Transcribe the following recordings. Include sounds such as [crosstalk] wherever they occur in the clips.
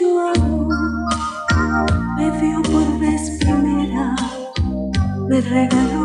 yo amo. Me vio por vez primera, me regaló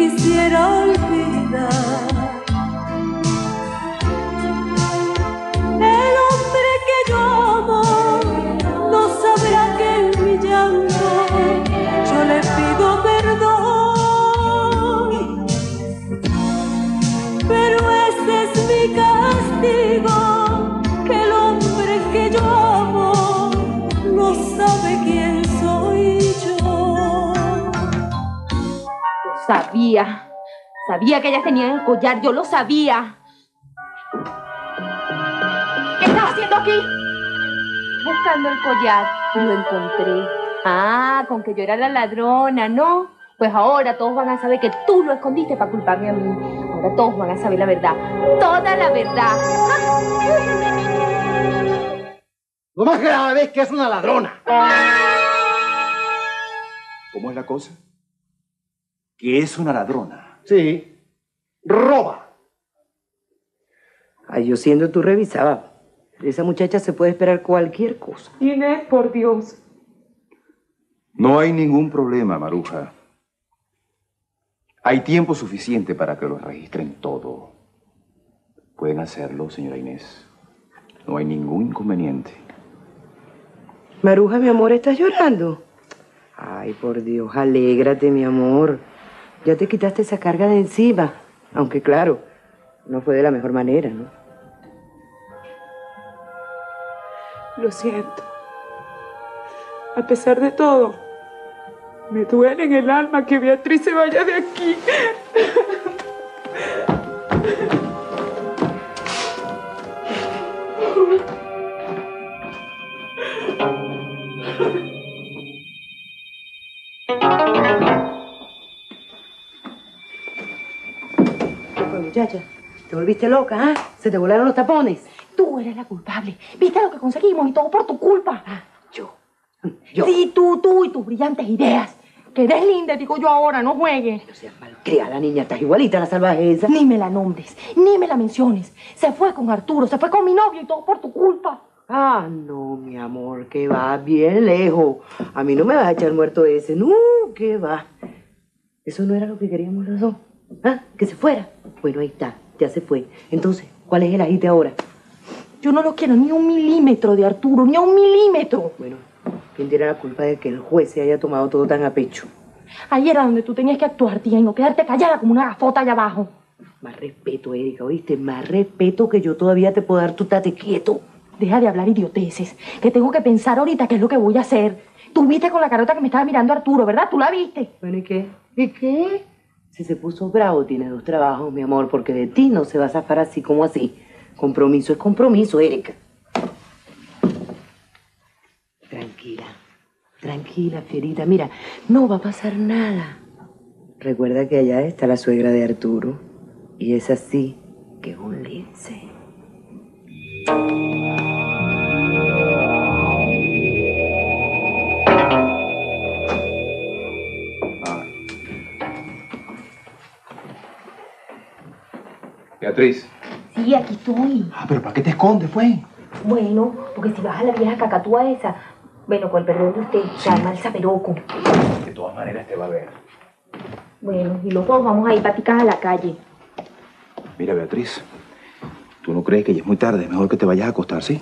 quisiera olvidar. Sabía. Sabía que ellas tenían el collar, yo lo sabía. ¿Qué estás haciendo aquí? Buscando el collar. Lo encontré. Ah, con que yo era la ladrona, ¿no? Pues ahora todos van a saber que tú lo escondiste para culparme a mí. Ahora todos van a saber la verdad. Toda la verdad. Lo más grave es que es una ladrona. ¿Cómo es la cosa? Que es una ladrona. Sí. Roba. Ay, yo siendo tú revisaba. Esa muchacha se puede esperar cualquier cosa. Inés, por Dios. No hay ningún problema, Maruja. Hay tiempo suficiente para que lo registren todo. Pueden hacerlo, señora Inés. No hay ningún inconveniente. Maruja, mi amor, ¿estás llorando? Ay, por Dios, alégrate, mi amor. Ya te quitaste esa carga de encima. Aunque claro, no fue de la mejor manera, ¿no? Lo siento. A pesar de todo, me duele en el alma que Beatriz se vaya de aquí. Muchacha? ¿Te volviste loca, ah? ¿Se te volaron los tapones? Tú eres la culpable. ¿Viste lo que conseguimos y todo por tu culpa? yo. Yo. Sí, tú, tú y tus brillantes ideas. Que eres linda, digo yo ahora, no juegues. No seas malcria, la niña. Estás igualita a la salvaje esa. Ni me la nombres, ni me la menciones. Se fue con Arturo, se fue con mi novio y todo por tu culpa. Ah, no, mi amor, que va bien lejos. A mí no me vas a echar muerto ese. No, que va. Eso no era lo que queríamos los dos. ¿Ah? Que se fuera. Bueno, ahí está, ya se fue. Entonces, ¿cuál es el agite ahora? Yo no lo quiero ni un milímetro de Arturo, ni un milímetro. Bueno, ¿quién tiene la culpa de que el juez se haya tomado todo tan a pecho? Ahí era donde tú tenías que actuar, tía, y no quedarte callada como una gafota allá abajo. Más respeto, Erika, ¿oíste? Más respeto que yo todavía te puedo dar, tú tate quieto. Deja de hablar idioteces, que tengo que pensar ahorita qué es lo que voy a hacer. Tú viste con la carota que me estaba mirando Arturo, ¿verdad? ¿Tú la viste? Bueno, ¿y qué? ¿Y qué? Si se puso bravo, tiene dos trabajos, mi amor, porque de ti no se va a zafar así como así. Compromiso es compromiso, Erika. Tranquila, tranquila, Fierita. Mira, no va a pasar nada. Recuerda que allá está la suegra de Arturo. Y es así que un lince. Beatriz. Sí, aquí estoy. Ah, pero ¿para qué te escondes, pues? Bueno, porque si vas a la vieja cacatúa esa, bueno, con el perdón de usted, se arma el saperoco. De todas maneras te va a ver. Bueno, y los dos vamos a ir paticas a la calle. Mira, Beatriz, ¿tú no crees que ya es muy tarde? Mejor que te vayas a acostar, ¿sí?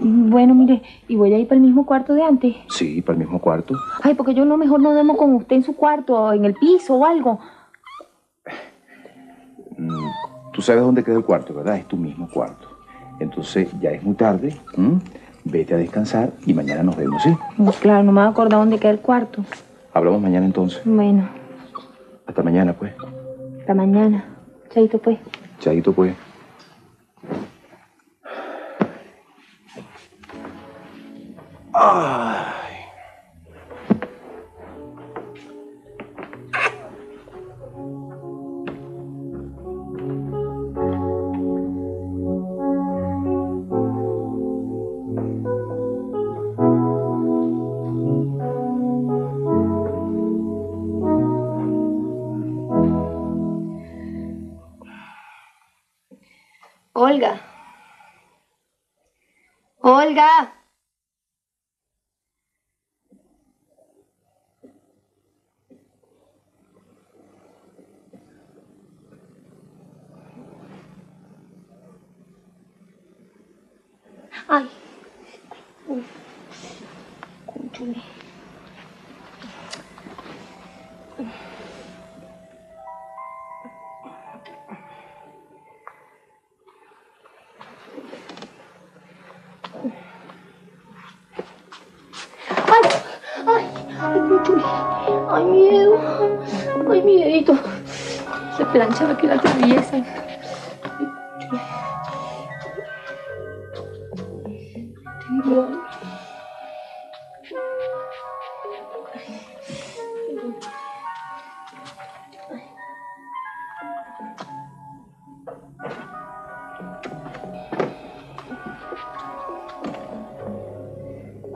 Bueno, mire, y voy a ir para el mismo cuarto de antes. Sí, para el mismo cuarto. Ay, porque yo no mejor no duermo con usted en su cuarto o en el piso o algo. Tú sabes dónde queda el cuarto, ¿verdad? Es tu mismo cuarto. Entonces, ya es muy tarde. ¿m? Vete a descansar y mañana nos vemos, ¿sí? Claro, no me acuerdo dónde queda el cuarto. Hablamos mañana entonces. Bueno, Hasta mañana, pues. hasta mañana. Chaito, pues. Chaito, pues. Ay. 你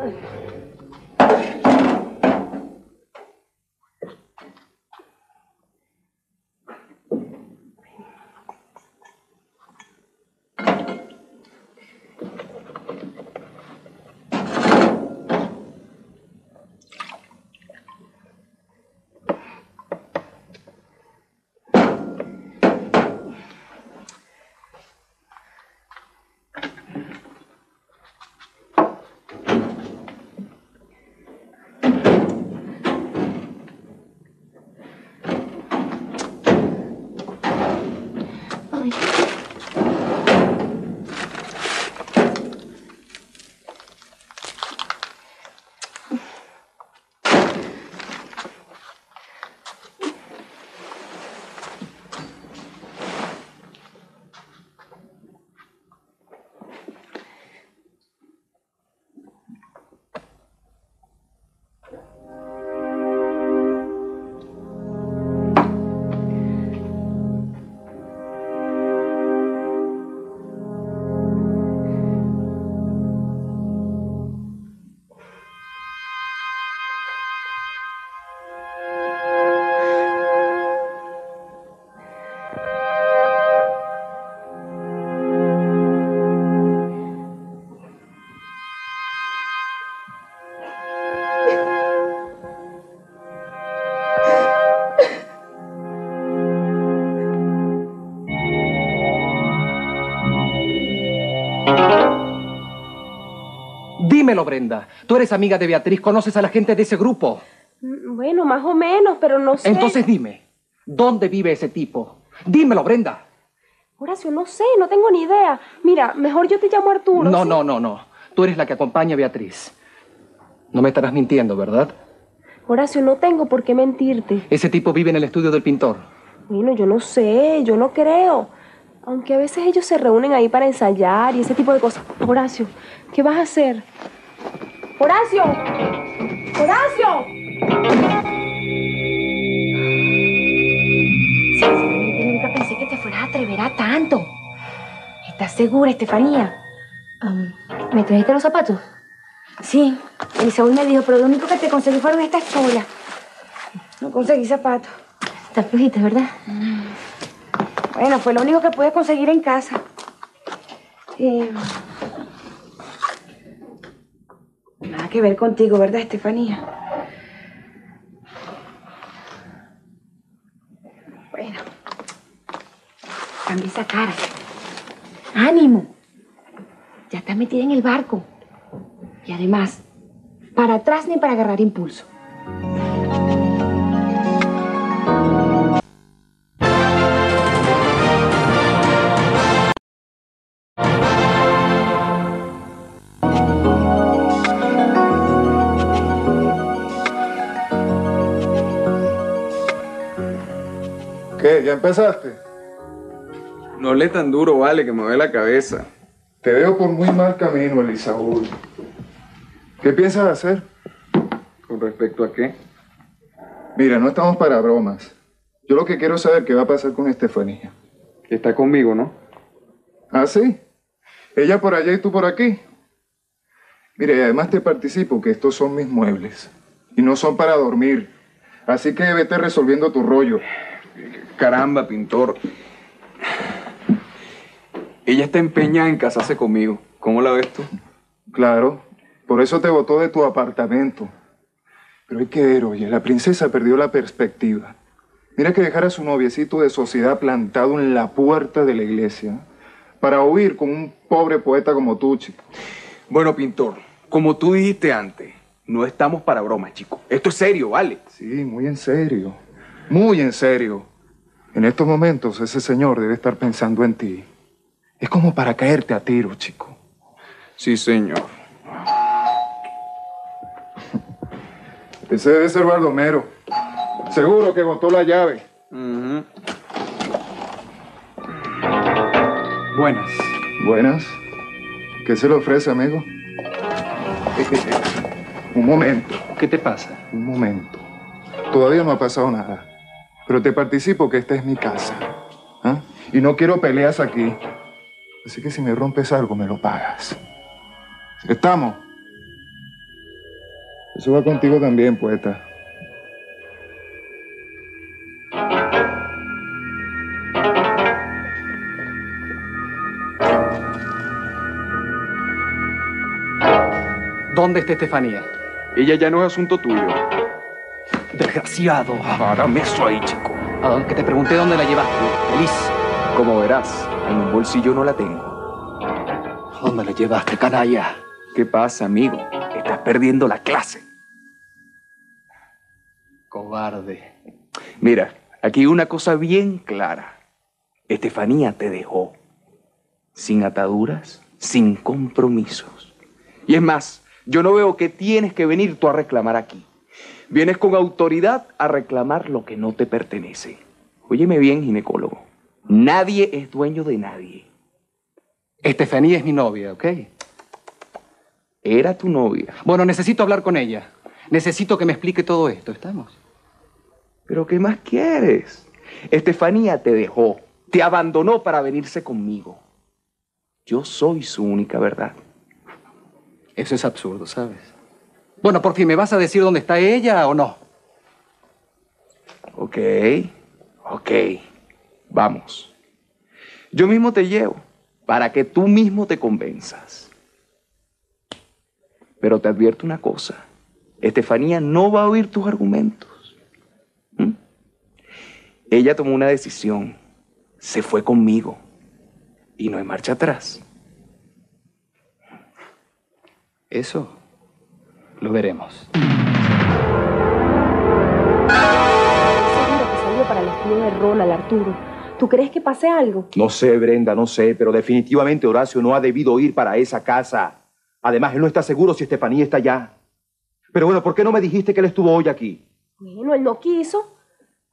Ay. Dímelo, Brenda. Tú eres amiga de Beatriz, conoces a la gente de ese grupo. Mm, Bueno, más o menos, pero no sé. Entonces dime, ¿dónde vive ese tipo? Dímelo, Brenda. Horacio, no sé, no tengo ni idea. Mira, mejor yo te llamo Arturo. No, ¿sí? no, no, no. Tú eres la que acompaña a Beatriz. No me estarás mintiendo, ¿verdad? Horacio, no tengo por qué mentirte. Ese tipo vive en el estudio del pintor. Bueno, yo no sé, yo no creo. Aunque a veces ellos se reúnen ahí para ensayar y ese tipo de cosas. Horacio, ¿qué vas a hacer? ¡Horacio! ¡Horacio! Sinceramente, nunca pensé que te fueras a atrever a tanto. ¿Estás segura, Estefanía? ¿Me trajiste los zapatos? Sí, Elisaúl me dijo, pero lo único que te conseguí fueron estas cholas. No conseguí zapatos. Estás flojita, ¿verdad? Bueno, fue lo único que pude conseguir en casa. Eh, Nada que ver contigo, ¿verdad, Estefanía? Bueno, cambia esa cara. ¡Ánimo! Ya estás metida en el barco. Y además, para atrás ni para agarrar impulso. ¿Ya empezaste? No le tan duro, vale, que me ve la cabeza. Te veo por muy mal camino, Elisaúl. ¿Qué piensas hacer? ¿Con respecto a qué? Mira, no estamos para bromas. Yo lo que quiero es saber qué va a pasar con Estefanía. Que está conmigo, ¿no? ¿Ah, sí? Ella por allá y tú por aquí. Mire, además te participo que estos son mis muebles. Y no son para dormir. Así que vete resolviendo tu rollo. Caramba, pintor. Ella está empeñada en casarse conmigo. ¿Cómo la ves tú? Claro, por eso te botó de tu apartamento. Pero hay que ver, oye, la princesa perdió la perspectiva. Mira que dejar a su noviecito de sociedad plantado en la puerta de la iglesia para huir con un pobre poeta como tú, chico. Bueno, pintor, como tú dijiste antes, no estamos para bromas, chico. Esto es serio, ¿vale? Sí, muy en serio. Muy en serio. En estos momentos ese señor debe estar pensando en ti. Es como para caerte a tiro, chico. Sí, señor. [laughs] Ese debe ser Baldomero. Seguro que botó la llave. Buenas. Buenas. ¿Qué se le ofrece, amigo? un momento, ¿Qué te pasa? un momento. Todavía no ha pasado nada. Pero te participo que esta es mi casa. ¿ah? Y no quiero peleas aquí. Así que si me rompes algo, me lo pagas. ¿Estamos? Eso va contigo también, poeta. ¿Dónde está Estefanía? Ella ya no es asunto tuyo. Desgraciado. Párame eso ahí, chico. Aunque te pregunté dónde la llevaste. Feliz. Como verás, en un bolsillo no la tengo. ¿Dónde la llevaste, canalla? ¿Qué pasa, amigo? Estás perdiendo la clase. Cobarde. Mira, aquí una cosa bien clara. Estefanía te dejó. Sin ataduras, sin compromisos. Y es más, yo no veo que tienes que venir tú a reclamar aquí. Vienes con autoridad a reclamar lo que no te pertenece. Óyeme bien, ginecólogo. Nadie es dueño de nadie. Estefanía es mi novia, ¿ok? Era tu novia. Bueno, necesito hablar con ella. Necesito que me explique todo esto. ¿Estamos? ¿Pero qué más quieres? Estefanía te dejó, te abandonó para venirse conmigo. Yo soy su única verdad. Eso es absurdo, ¿sabes? Bueno, por fin, ¿me vas a decir dónde está ella o no? Ok, ok, vamos. Yo mismo te llevo para que tú mismo te convenzas. Pero te advierto una cosa, Estefanía no va a oír tus argumentos. ¿Mm? Ella tomó una decisión, se fue conmigo y no hay marcha atrás. Eso lo veremos. Seguro que salió para el estudio de Ronald, Arturo. ¿Tú crees que pase algo? No sé, Brenda, no sé, pero definitivamente Horacio no ha debido ir para esa casa. Además, él no está seguro si Estefanía está allá. Pero bueno, ¿por qué no me dijiste que él estuvo hoy aquí? Bueno, él no quiso.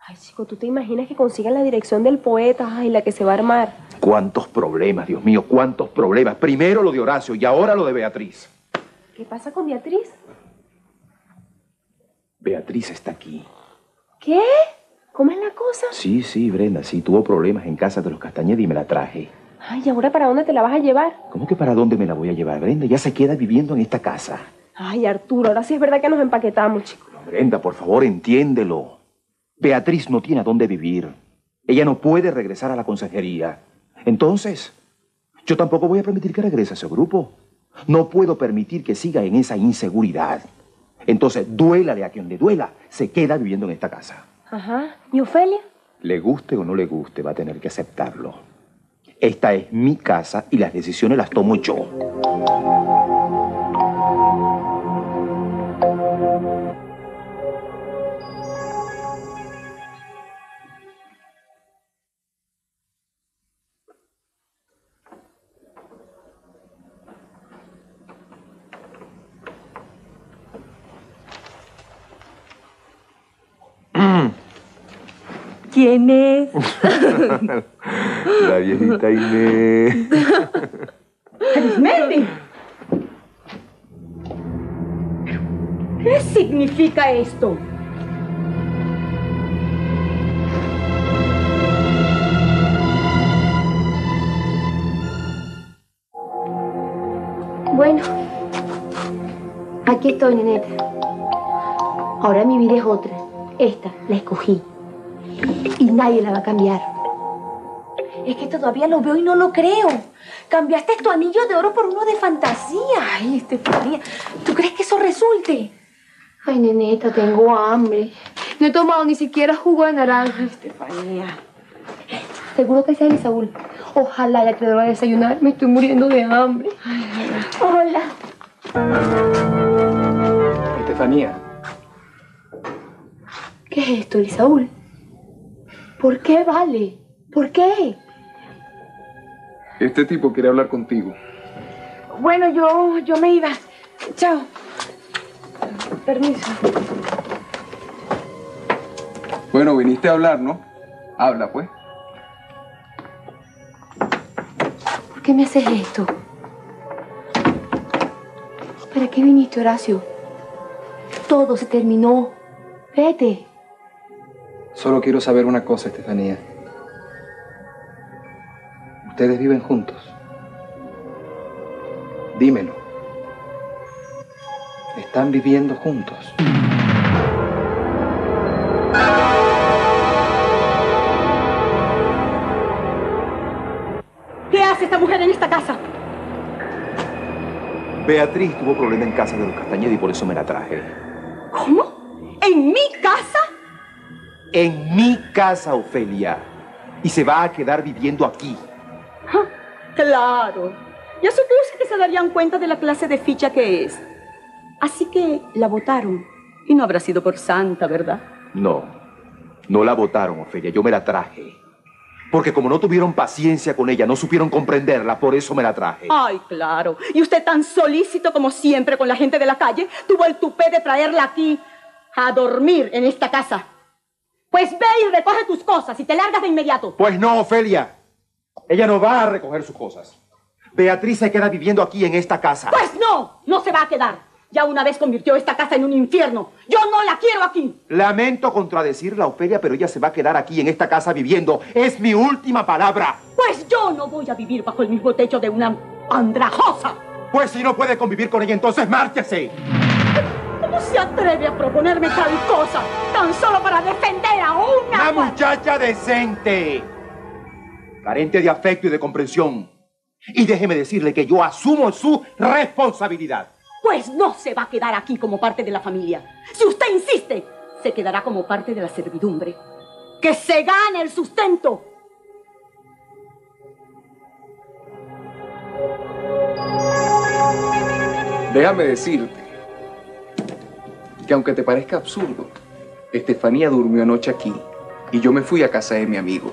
Ay, chico, ¿tú te imaginas que consigan la dirección del poeta? Ay, la que se va a armar. ¿Cuántos problemas, Dios mío? ¿Cuántos problemas? Primero lo de Horacio y ahora lo de Beatriz. ¿Qué pasa con Beatriz? Beatriz está aquí. ¿Qué? ¿Cómo es la cosa? Sí, sí, Brenda, sí, tuvo problemas en casa de los Castañeda y me la traje. Ay, ¿y ahora para dónde te la vas a llevar? ¿Cómo que para dónde me la voy a llevar, Brenda? Ya se queda viviendo en esta casa. Ay, Arturo, ahora sí es verdad que nos empaquetamos, chico. No, Brenda, por favor, entiéndelo. Beatriz no tiene a dónde vivir. Ella no puede regresar a la consejería. Entonces, yo tampoco voy a permitir que regrese a ese grupo. No puedo permitir que siga en esa inseguridad. Entonces, duélale a quien le duela, se queda viviendo en esta casa. Ajá. ¿Y Ofelia? Le guste o no le guste, va a tener que aceptarlo. Esta es mi casa y las decisiones las tomo yo. ¿Quién es? [laughs] La viejita Inés. Arismendi. ¿Qué significa esto? Bueno, aquí estoy, neneta. Ahora mi vida es otra. Esta la escogí. Y nadie la va a cambiar. Es que todavía lo veo y no lo creo. Cambiaste tu anillo de oro por uno de fantasía. Ay, Estefanía, ¿tú crees que eso resulte? Ay, neneta, tengo hambre. No he tomado ni siquiera jugo de naranja. Estefanía. Seguro que sea el Saúl. Ojalá ya te deba desayunar. Me estoy muriendo de hambre. Hola. Estefanía, ¿Qué es esto, Elisaúl? ¿Por qué vale? ¿Por qué? Este tipo quiere hablar contigo. Bueno, yo, yo me iba. Chao. Permiso. Bueno, viniste a hablar, ¿no? Habla, pues. ¿Por qué me haces esto? ¿Para qué viniste, Horacio? Todo se terminó. Vete. Solo quiero saber una cosa, Estefanía. ¿Ustedes viven juntos? Dímelo. ¿Están viviendo juntos? ¿Qué hace esta mujer en esta casa? Beatriz tuvo problema en casa de los Castañeda y por eso me la traje. ¿Cómo? ¿En mi casa? En mi casa, Ofelia. Y se va a quedar viviendo aquí. Claro. Ya supuse que se darían cuenta de la clase de ficha que es. Así que la votaron. Y no habrá sido por santa, ¿verdad? No, no la votaron, Ofelia. Yo me la traje. Porque como no tuvieron paciencia con ella, no supieron comprenderla, por eso me la traje. Ay, claro. Y usted tan solícito como siempre con la gente de la calle, tuvo el tupé de traerla aquí a dormir en esta casa. Pues ve y recoge tus cosas y te largas de inmediato. Pues no, Ofelia. Ella no va a recoger sus cosas. Beatriz se queda viviendo aquí en esta casa. Pues no, no se va a quedar. Ya una vez convirtió esta casa en un infierno. Yo no la quiero aquí. Lamento contradecirla, Ofelia, pero ella se va a quedar aquí en esta casa viviendo. Es mi última palabra. Pues yo no voy a vivir bajo el mismo techo de una andrajosa. Pues si no puede convivir con ella, entonces márchese. ¿Cómo se atreve a proponerme tal cosa? Tan solo para defender a una... Una muchacha decente. Carente de afecto y de comprensión. Y déjeme decirle que yo asumo su responsabilidad. Pues no se va a quedar aquí como parte de la familia. Si usted insiste, se quedará como parte de la servidumbre. Que se gane el sustento. Déjame decirte que aunque te parezca absurdo, Estefanía durmió anoche aquí y yo me fui a casa de mi amigo,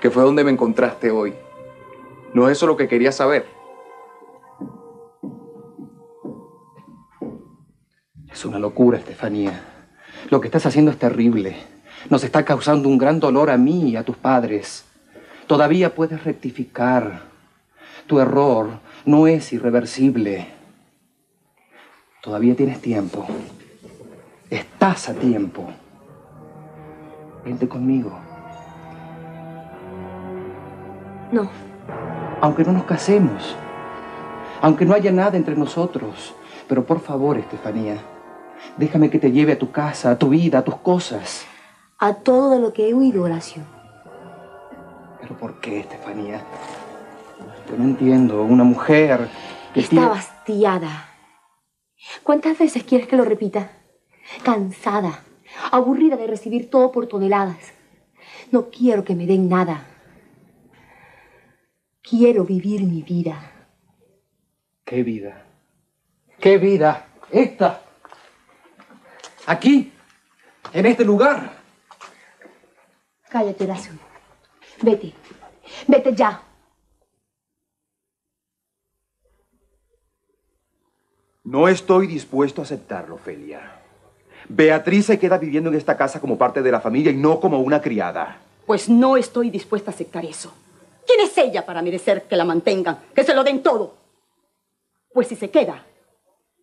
que fue donde me encontraste hoy. ¿No es eso lo que quería saber? Es una locura, Estefanía. Lo que estás haciendo es terrible. nos está causando un gran dolor a mí y a tus padres. Todavía puedes rectificar. Tu error no es irreversible. Todavía tienes tiempo. Estás a tiempo. Vente conmigo. No, Aunque no nos casemos. Aunque no haya nada entre nosotros. Pero por favor, Estefanía, déjame que te lleve a tu casa, a tu vida, a tus cosas. a todo de lo que he huido, Horacio. ¿Pero por qué, Estefanía? Yo no entiendo. Una mujer que Está tiene- hastiada. ¿Cuántas veces quieres que lo repita? Cansada, aburrida de recibir todo por toneladas. No quiero que me den nada. Quiero vivir mi vida. ¿Qué vida? ¿Qué vida? Esta. Aquí. En este lugar. Cállate, Horacio. Vete. Vete ya. No estoy dispuesto a aceptarlo, Felia. Beatriz se queda viviendo en esta casa como parte de la familia y no como una criada. Pues no estoy dispuesta a aceptar eso. ¿Quién es ella para merecer que la mantengan, que se lo den todo? Pues si se queda,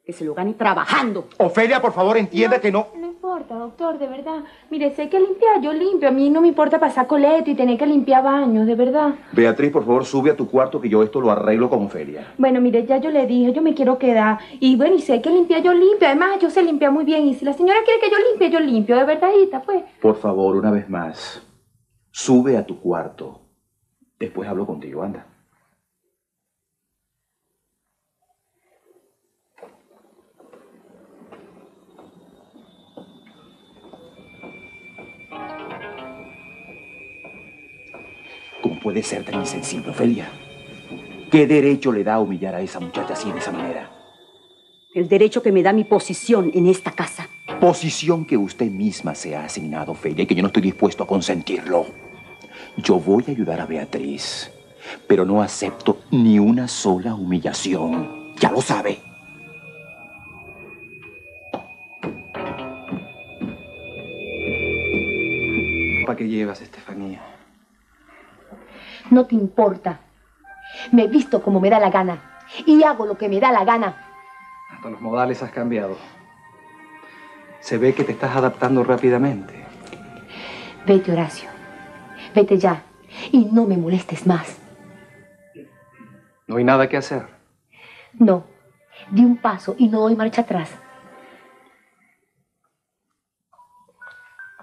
que se lo gane trabajando. Ofelia, por favor, entienda que no... No importa, doctor, de verdad. Mire, sé que limpiar, yo limpio. A mí no me importa pasar coleto y tener que limpiar baños, de verdad. Beatriz, por favor, sube a tu cuarto que yo esto lo arreglo con Ofelia. Bueno, mire, ya yo le dije, yo me quiero quedar. Y bueno, y sé que limpiar, yo limpio. Además, yo sé limpiar muy bien. Y si la señora quiere que yo limpie, yo limpio, de verdadita, pues. Por favor, una vez más, sube a tu cuarto. Después hablo contigo, anda. Puede ser tan insensible, Ofelia? ¿Qué derecho le da a humillar a esa muchacha así de esa manera? El derecho que me da mi posición en esta casa. Posición que usted misma se ha asignado, Ofelia, y que yo no estoy dispuesto a consentirlo. Yo voy a ayudar a Beatriz, pero no acepto ni una sola humillación. Ya lo sabe. ¿Para qué llevas, Estefanía? No te importa. Me visto como me da la gana. Y hago lo que me da la gana. Hasta los modales has cambiado. Se ve que te estás adaptando rápidamente. Vete, Horacio. Vete ya. Y no me molestes más. No hay nada que hacer. No. Di un paso y no doy marcha atrás.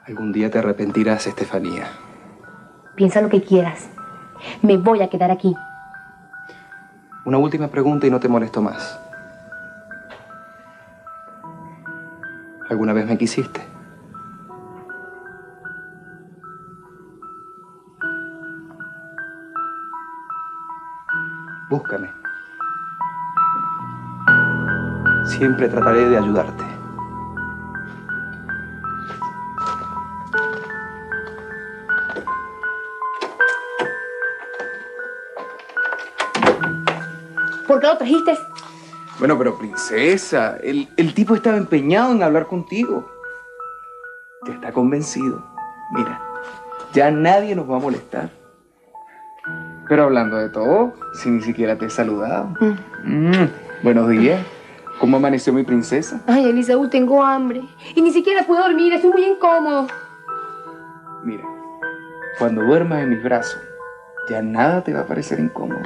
Algún día te arrepentirás, Estefanía. Piensa lo que quieras. Me voy a quedar aquí. Una última pregunta y no te molesto más. ¿Alguna vez me quisiste? Búscame. Siempre trataré de ayudarte. ¿Por qué lo trajiste? Bueno, pero princesa, el, el tipo estaba empeñado en hablar contigo. Ya está convencido. Mira, ya nadie nos va a molestar. Pero hablando de todo, si ni siquiera te he saludado. Mm, buenos días. ¿Cómo amaneció mi princesa? Ay, Elisabeth, tengo hambre. Y ni siquiera puedo dormir, estoy muy incómodo. Mira, cuando duermas en mis brazos, ya nada te va a parecer incómodo.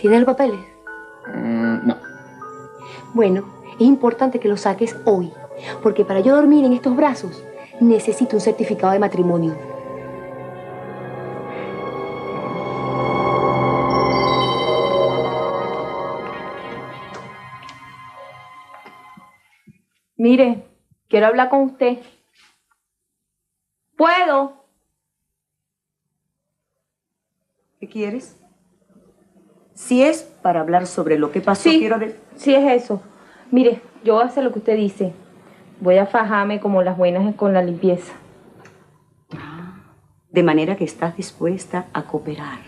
¿Tienes los papeles? Mm, no. Bueno, es importante que los saques hoy. Porque para yo dormir en estos brazos, necesito un certificado de matrimonio. Mire, quiero hablar con usted. ¿Puedo? ¿Qué quieres? Si es para hablar sobre lo que pasó, Sí, quiero decir... sí es eso. Mire, yo voy a hacer lo que usted dice. Voy a fajarme como las buenas con la limpieza. De manera que estás dispuesta a cooperar.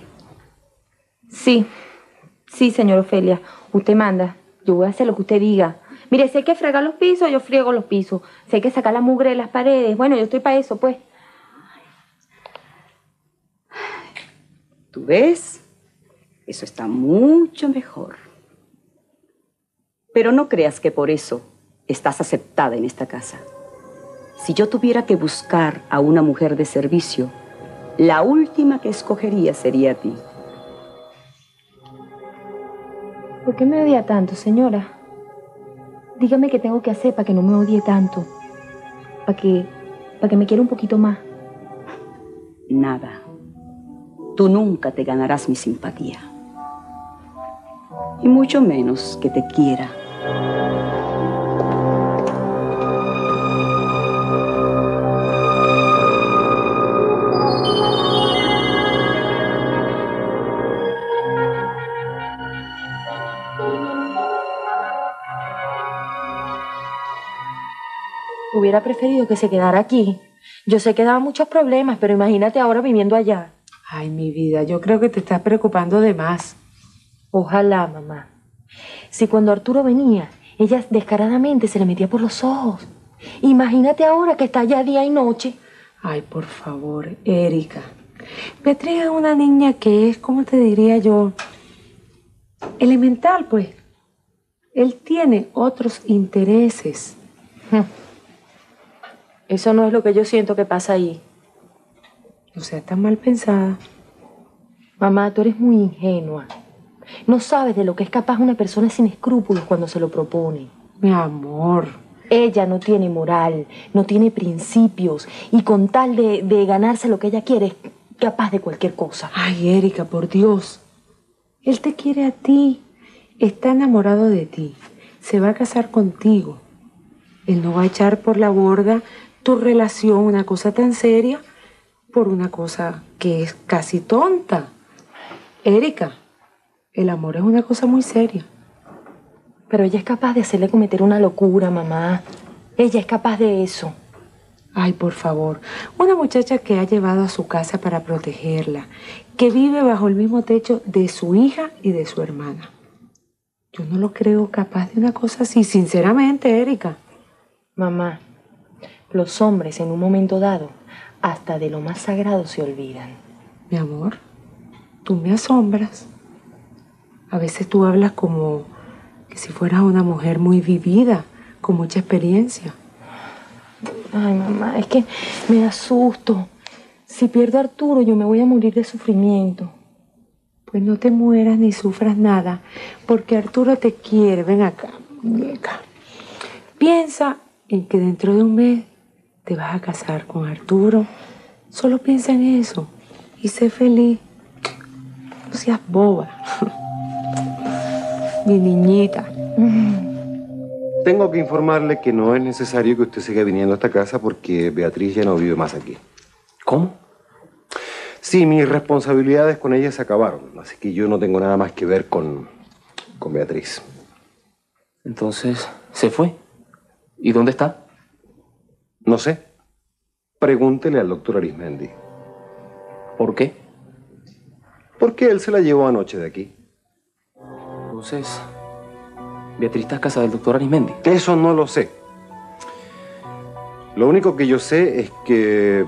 Sí, sí, señor Ofelia. Usted manda. Yo voy a hacer lo que usted diga. Mire, si hay que fregar los pisos, yo friego los pisos. Si hay que sacar la mugre de las paredes, bueno, yo estoy para eso, pues. ¿Tú ves? Eso está mucho mejor. Pero no creas que por eso estás aceptada en esta casa. Si yo tuviera que buscar a una mujer de servicio, la última que escogería sería a ti. ¿Por qué me odia tanto, señora? Dígame qué tengo que hacer para que no me odie tanto. Para que, para que me quiera un poquito más. Nada. Tú nunca te ganarás mi simpatía. Mucho menos que te quiera. Hubiera preferido que se quedara aquí. Yo sé que daba muchos problemas, pero imagínate ahora viviendo allá. Ay, mi vida, yo creo que te estás preocupando de más. Ojalá, mamá. Si cuando Arturo venía, ella descaradamente se le metía por los ojos. Imagínate ahora que está allá día y noche. Ay, por favor, Erika. Beatriz es una niña que es, ¿cómo te diría yo? Elemental, pues. Él tiene otros intereses. Eso no es lo que yo siento que pasa ahí. O sea, tan mal pensada. Mamá, tú eres muy ingenua. No sabes de lo que es capaz una persona sin escrúpulos cuando se lo propone. Mi amor. Ella no tiene moral, no tiene principios y con tal de, de ganarse lo que ella quiere es capaz de cualquier cosa. Ay, Erika, por Dios. Él te quiere a ti. Está enamorado de ti. Se va a casar contigo. Él no va a echar por la borda tu relación, una cosa tan seria, por una cosa que es casi tonta. Erika, el amor es una cosa muy seria. Pero ella es capaz de hacerle cometer una locura, mamá. Ella es capaz de eso. Ay, por favor, una muchacha que ha llevado a su casa para protegerla, que vive bajo el mismo techo de su hija y de su hermana. Yo no lo creo capaz de una cosa así, sinceramente, Erika. Mamá, los hombres en un momento dado, hasta de lo más sagrado se olvidan. Mi amor, tú me asombras. A veces tú hablas como que si fueras una mujer muy vivida, con mucha experiencia. Ay, mamá, es que me da susto. Si pierdo a Arturo, yo me voy a morir de sufrimiento. Pues no te mueras ni sufras nada, porque Arturo te quiere. Ven acá, muñeca. Piensa en que dentro de un mes te vas a casar con Arturo. Solo piensa en eso y sé feliz. No seas boba. [laughs] Mi niñita. Tengo que informarle que no es necesario que usted siga viniendo a esta casa porque Beatriz ya no vive más aquí. ¿Cómo? Sí, mis responsabilidades con ella se acabaron, así que yo no tengo nada más que ver con, con Beatriz. Entonces, ¿se fue? ¿Y dónde está? No sé. Pregúntele al doctor Arismendi. ¿Por qué? Porque él se la llevó anoche de aquí. Entonces, Beatriz está a casa del doctor Arismendi. Eso no lo sé. Lo único que yo sé es que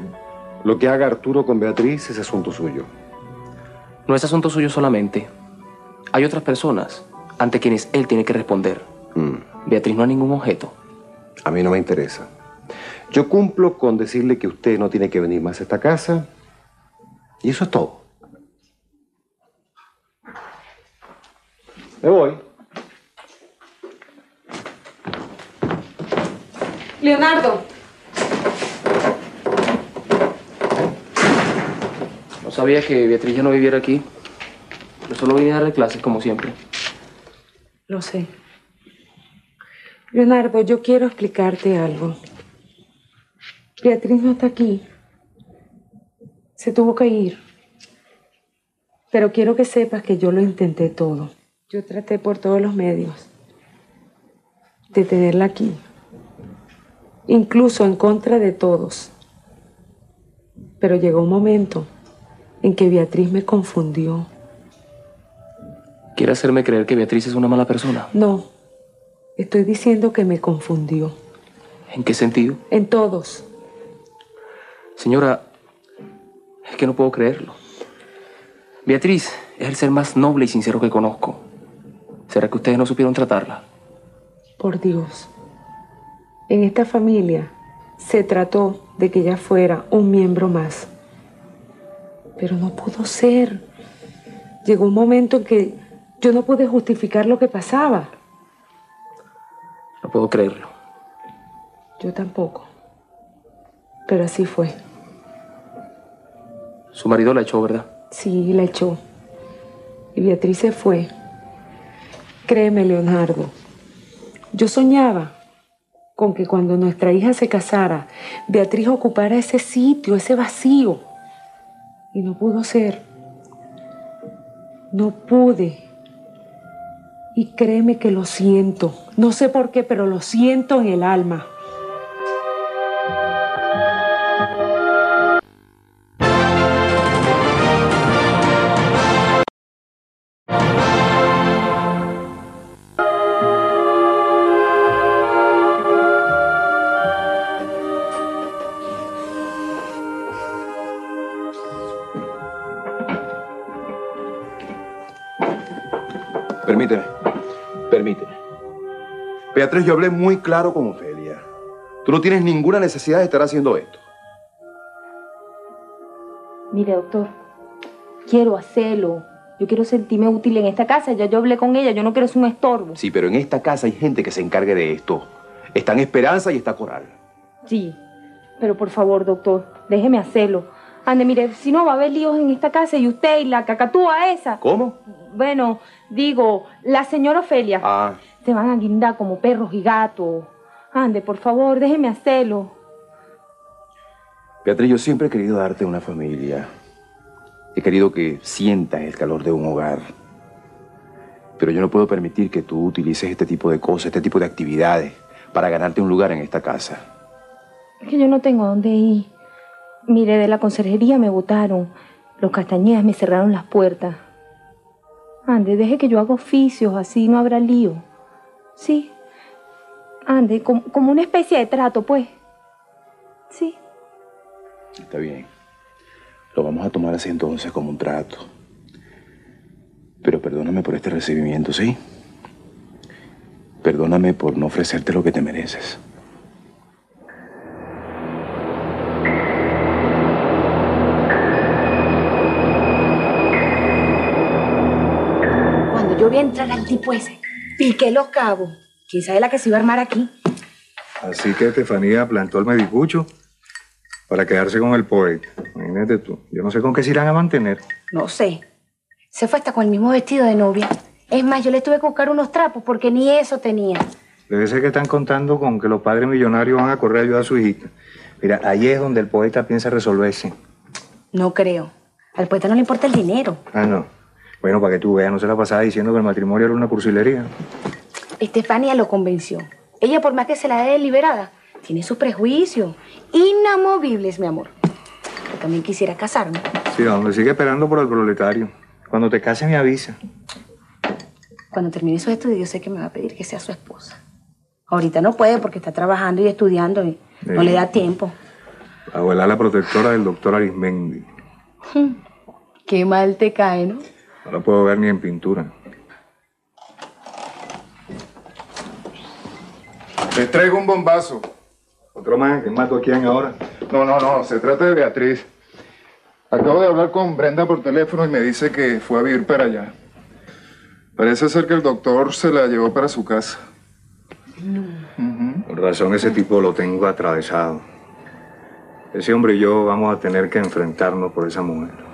lo que haga Arturo con Beatriz es asunto suyo. No es asunto suyo solamente. Hay otras personas ante quienes él tiene que responder. Mm, Beatriz no es ningún objeto. a mí no me interesa. Yo cumplo con decirle que usted no tiene que venir más a esta casa. Y eso es todo. Me voy. Leonardo. No sabía que Beatriz ya no viviera aquí. Yo solo vine a darle clases como siempre. Lo sé. Leonardo, yo quiero explicarte algo. Beatriz no está aquí. Se tuvo que ir. Pero quiero que sepas que yo lo intenté todo. Yo traté por todos los medios de tenerla aquí. Incluso en contra de todos. Pero llegó un momento en que Beatriz me confundió. ¿Quiere hacerme creer que Beatriz es una mala persona? No, Estoy diciendo que me confundió. ¿En qué sentido? En todos. Señora, es que no puedo creerlo. Beatriz es el ser más noble y sincero que conozco. ¿Será que ustedes no supieron tratarla? Por Dios. En esta familia se trató de que ella fuera un miembro más. Pero no pudo ser. Llegó un momento en que yo no pude justificar lo que pasaba. No puedo creerlo. Yo tampoco. Pero así fue. Su marido la echó, ¿verdad? Sí, la echó. Y Beatriz se fue. Créeme, Leonardo. Yo soñaba con que cuando nuestra hija se casara, Beatriz ocupara ese sitio, ese vacío. Y no pudo ser. No pude. Y créeme que lo siento. No sé por qué, pero lo siento en el alma. Beatriz, yo hablé muy claro con Ofelia. Tú no tienes ninguna necesidad de estar haciendo esto. Mire, doctor, quiero hacerlo. Yo quiero sentirme útil en esta casa. Ya yo hablé con ella. Yo no quiero ser un estorbo. Sí, pero en esta casa hay gente que se encargue de esto. Están Esperanza y está Coral. Sí, pero por favor, doctor, déjeme hacerlo. Ande, mire, si no va a haber líos en esta casa y usted y la cacatúa esa. ¿Cómo? Bueno, digo, la señora Ofelia. Ah, Se van a guindar como perros y gatos. Ande, por favor, déjeme hacerlo. Beatriz, yo siempre he querido darte una familia. He querido que sientas el calor de un hogar. Pero yo no puedo permitir que tú utilices este tipo de cosas, este tipo de actividades para ganarte un lugar en esta casa. Es que yo no tengo a dónde ir. Mire, de la conserjería me botaron. Los castañedas me cerraron las puertas. Ande, deje que yo haga oficios, así no habrá lío. Sí. Ande, como, como una especie de trato, pues. Sí. Está bien. Lo vamos a tomar así entonces como un trato. Pero perdóname por este recibimiento, ¿sí? Perdóname por no ofrecerte lo que te mereces. Cuando yo vi entrar al tipo ese, piqué los cabos. ¿Quién sabe la que se iba a armar aquí? Así que Estefanía plantó el medicucho para quedarse con el poeta. Imagínate tú. Yo no sé con qué se irán a mantener. No sé. Se fue hasta con el mismo vestido de novia. Es más, yo le tuve que buscar unos trapos porque ni eso tenía. Debe ser que están contando con que los padres millonarios van a correr a ayudar a su hijita. Mira, ahí es donde el poeta piensa resolverse. No creo. Al poeta no le importa el dinero. Ah, no. Bueno, para que tú veas, no se la pasaba diciendo que el matrimonio era una cursilería. Estefania lo convenció. Ella, por más que se la dé liberada, tiene sus prejuicios. Inamovibles, mi amor. Yo también quisiera casarme. Sí, hombre, sigue esperando por el proletario. Cuando te cases me avisa. Cuando termine sus estudios, yo sé que me va a pedir que sea su esposa. Ahorita no puede porque está trabajando y estudiando y no le da tiempo. Abuela la protectora del doctor Arismendi. Qué mal te cae, ¿no? No la puedo ver ni en pintura. Les traigo un bombazo. Otro más, que mato a quién ahora. No, no, no, se trata de Beatriz. Acabo de hablar con Brenda por teléfono y me dice que fue a vivir para allá. Parece ser que el doctor se la llevó para su casa. Con razón, ese tipo lo tengo atravesado. Ese hombre y yo vamos a tener que enfrentarnos por esa mujer.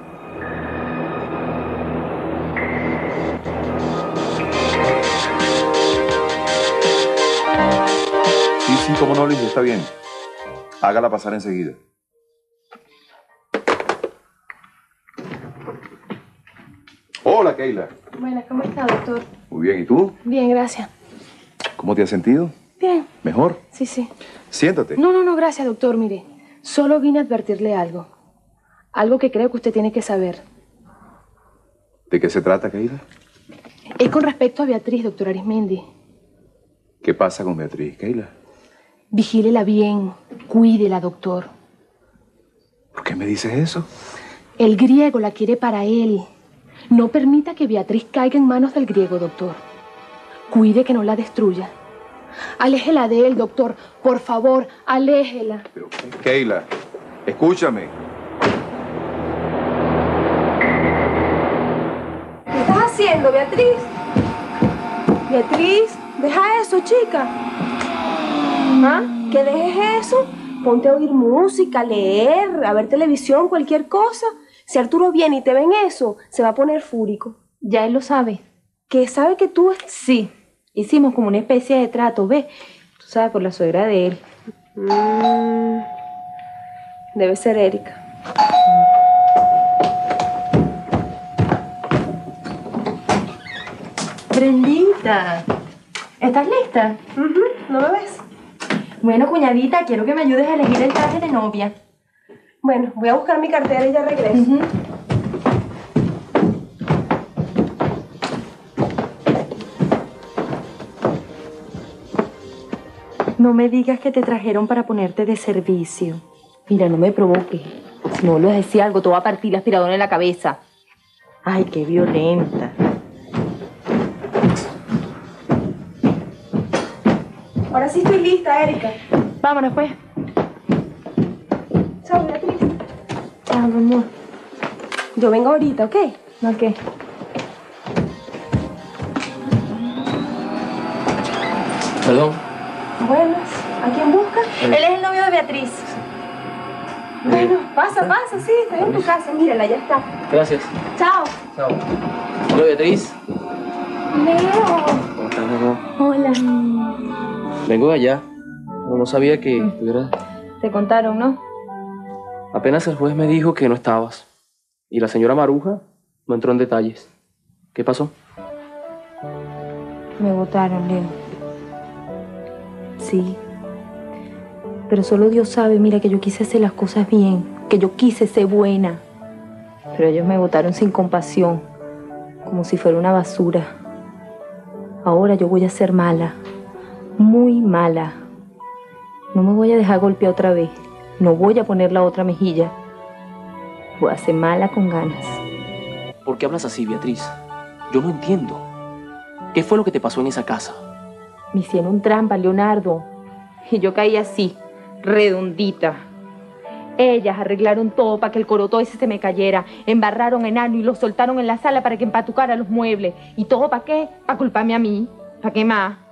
Cómo no, Luis, está bien. Hágala pasar enseguida. Hola, Keila. Bueno, ¿cómo está, doctor? Muy bien, ¿y tú? Bien, gracias. ¿Cómo te has sentido? Bien, ¿Mejor? sí, sí. Siéntate. No, no, no, gracias, doctor. Mire, solo vine a advertirle algo. Algo que creo que usted tiene que saber. ¿De qué se trata, Keila? Es con respecto a Beatriz, doctor Arismendi. ¿Qué pasa con Beatriz, Keila? Vigílela bien, cuídela, doctor. ¿Por qué me dices eso? El griego la quiere para él. No permita que Beatriz caiga en manos del griego, doctor. Cuide que no la destruya. Aléjela de él, doctor. Por favor, aléjela. Keila, escúchame. ¿Qué estás haciendo, Beatriz? Beatriz, deja eso, chica. ¿Ah? ¿Que dejes eso? Ponte a oír música, leer, a ver televisión, cualquier cosa. Si Arturo viene y te ven eso, se va a poner fúrico. Ya él lo sabe. ¿Que sabe que tú... Sí, hicimos como una especie de trato, ¿ves? Tú sabes, por la suegra de él. Mm, debe ser Erika. Brendita, ¿estás lista? ¿No me ves? Bueno, cuñadita, quiero que me ayudes a elegir el traje de novia. Bueno, voy a buscar mi cartera y ya regreso. No me digas que te trajeron para ponerte de servicio. Mira, no me provoques. Si no vuelves a decir algo, te voy a partir la aspiradora en la cabeza. Ay, qué violenta. Ahora sí estoy lista, Erika. Vámonos, pues. Chao, Beatriz. Chao, mi amor. Yo vengo ahorita, ¿ok? Ok. Perdón. Buenas. ¿A quién busca? Él es el novio de Beatriz. Bueno, pasa, pasa, sí, está en tu casa. Mírala, ya está. Gracias. Chao. Chao. Hola, Beatriz. Leo. ¿Cómo estás, mi amor? Hola. Vengo de allá. Pero no sabía que estuvieras... Te contaron, ¿no? Apenas el juez me dijo que no estabas. Y la señora Maruja no entró en detalles. ¿Qué pasó? Me votaron, Leo. Sí. Pero solo Dios sabe, mira, que yo quise hacer las cosas bien, que yo quise ser buena. Pero ellos me votaron sin compasión, como si fuera una basura. Ahora yo voy a ser mala, muy mala. No me voy a dejar golpear otra vez. No voy a poner la otra mejilla. Voy a ser mala con ganas. ¿Por qué hablas así, Beatriz? Yo no entiendo. ¿Qué fue lo que te pasó en esa casa? Me hicieron trampa, Leonardo. Y yo caí así, redondita. Ellas arreglaron todo para que el coroto ese se me cayera. Embarraron enano y lo soltaron en la sala para que empatucara los muebles. ¿Y todo para qué? Para culparme a mí. ¿Para qué más?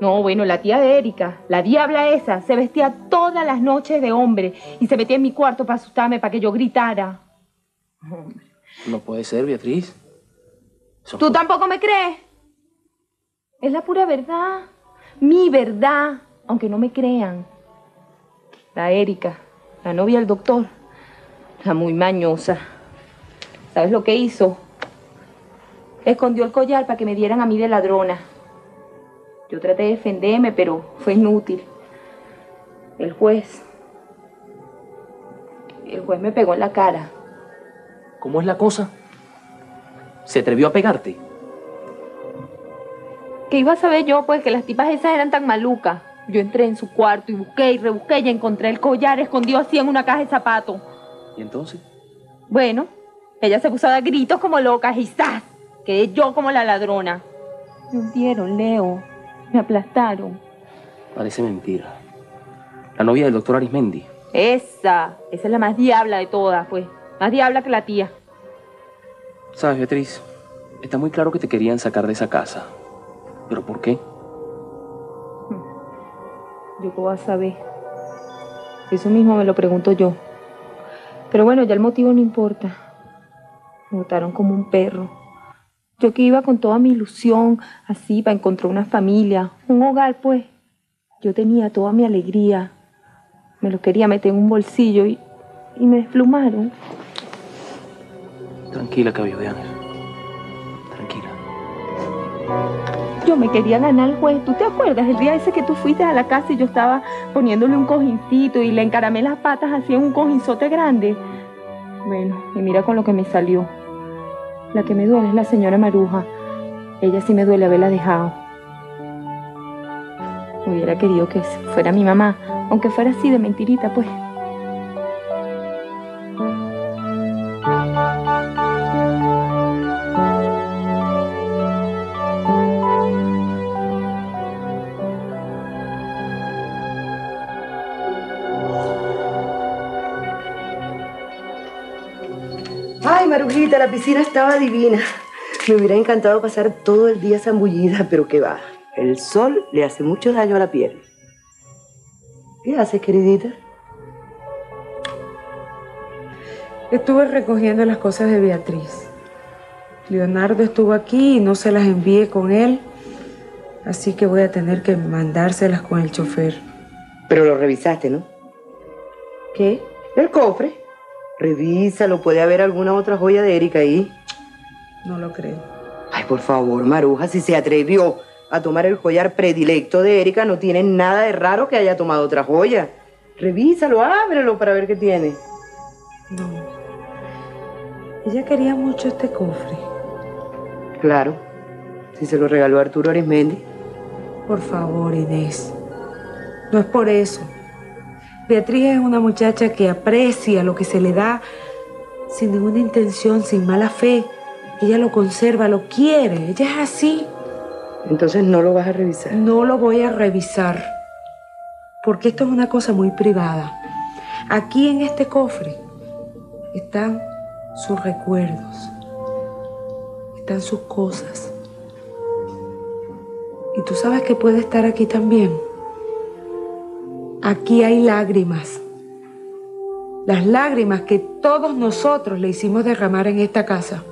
No, bueno, la tía de Erika, la diabla esa, se vestía todas las noches de hombre y se metía en mi cuarto para asustarme, para que yo gritara. No puede ser, Beatriz. ¿Tú tampoco me crees? Es la pura verdad. Mi verdad, aunque no me crean. La Erika, la novia del doctor, la muy mañosa. ¿Sabes lo que hizo? Escondió el collar para que me dieran a mí de ladrona. Yo traté de defenderme, pero fue inútil. El juez. El juez me pegó en la cara. ¿Cómo es la cosa? ¿Se atrevió a pegarte? ¿Qué iba a saber yo, pues, que las tipas esas eran tan malucas? Yo entré en su cuarto y busqué y rebusqué y encontré el collar escondido así en una caja de zapatos. ¿Y entonces? Bueno, ella se puso a dar gritos como locas y ¡zas! Quedé yo como la ladrona. Me hundieron, Leo. Me aplastaron. Parece mentira. La novia del doctor Arismendi. Esa, esa es la más diabla de todas, pues. Más diabla que la tía. Sabes, Beatriz, está muy claro que te querían sacar de esa casa. ¿Pero por qué? Yo qué voy a saber. Eso mismo me lo pregunto yo. Pero bueno, ya el motivo no importa. Me botaron como un perro. Yo que iba con toda mi ilusión, así, para encontrar una familia, un hogar, pues. Yo tenía toda mi alegría. Me lo quería meter en un bolsillo y, y me desplumaron. Tranquila, cabello de ángel. Tranquila. Yo me quería ganar al juez. ¿Tú te acuerdas el día ese que tú fuiste a la casa y yo estaba poniéndole un cojincito y le encaramé las patas así en un cojinzote grande? Bueno, y mira con lo que me salió. La que me duele es la señora Maruja. Ella sí me duele haberla dejado. hubiera querido que fuera mi mamá, aunque fuera así de mentirita, pues. La piscina estaba divina. Me hubiera encantado pasar todo el día zambullida, pero qué va. El sol le hace mucho daño a la piel. ¿Qué haces, queridita? Estuve recogiendo las cosas de Beatriz. Leonardo estuvo aquí y no se las envié con él, así que voy a tener que mandárselas con el chofer. Pero lo revisaste, ¿no? ¿Qué? El cofre. Revísalo, puede haber alguna otra joya de Erika ahí. No lo creo. Ay, por favor, Maruja, si se atrevió a tomar el collar predilecto de Erika, no tiene nada de raro que haya tomado otra joya. Revísalo, ábrelo para ver qué tiene. No. Ella quería mucho este cofre. Claro, si se lo regaló Arturo Arismendi. Por favor, Inés. No es por eso. Beatriz es una muchacha que aprecia lo que se le da sin ninguna intención, sin mala fe. Ella lo conserva, lo quiere. Ella es así. Entonces no lo vas a revisar. No lo voy a revisar. Porque esto es una cosa muy privada. Aquí en este cofre están sus recuerdos. Están sus cosas. Y tú sabes que puede estar aquí también. Aquí hay lágrimas. Las lágrimas que todos nosotros le hicimos derramar en esta casa.